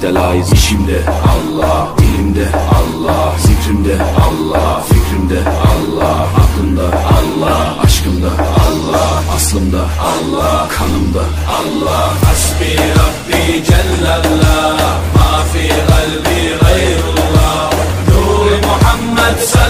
müptelayız İşimde Allah, dilimde Allah Zikrimde Allah, fikrimde Allah Aklımda Allah, aşkımda Allah Aslımda Allah, kanımda Allah. Hasbi Rabbi Cellallah Ma fi kalbi gayrullah. Nur Muhammed sallallahu